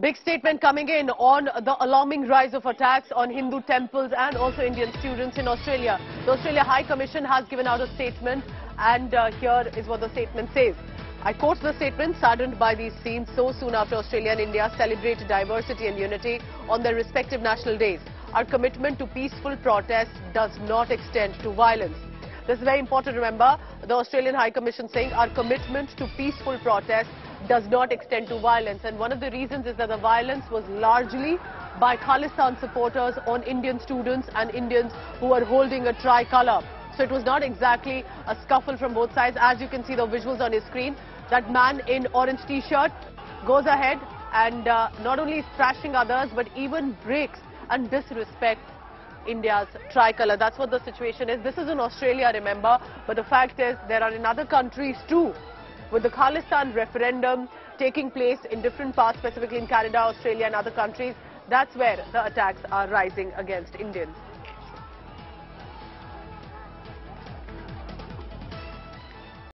Big statement coming in on the alarming rise of attacks on Hindu temples and also Indian students in Australia. The Australia High Commission has given out a statement and uh, here is what the statement says. I quote the statement, saddened by these scenes so soon after Australia and India celebrate diversity and unity on their respective national days. Our commitment to peaceful protest does not extend to violence. This is very important to remember. The Australian High Commission saying our commitment to peaceful protest does not extend to violence. And one of the reasons is that the violence was largely by Khalistan supporters on Indian students and Indians who were holding a tricolour. So it was not exactly a scuffle from both sides. As you can see the visuals on your screen, that man in orange t-shirt goes ahead and uh, not only is thrashing others but even breaks and disrespects India's tricolour. That's what the situation is. This is in Australia, remember, but the fact is there are in other countries too with the Khalistan referendum taking place in different parts, specifically in Canada, Australia and other countries, that's where the attacks are rising against Indians.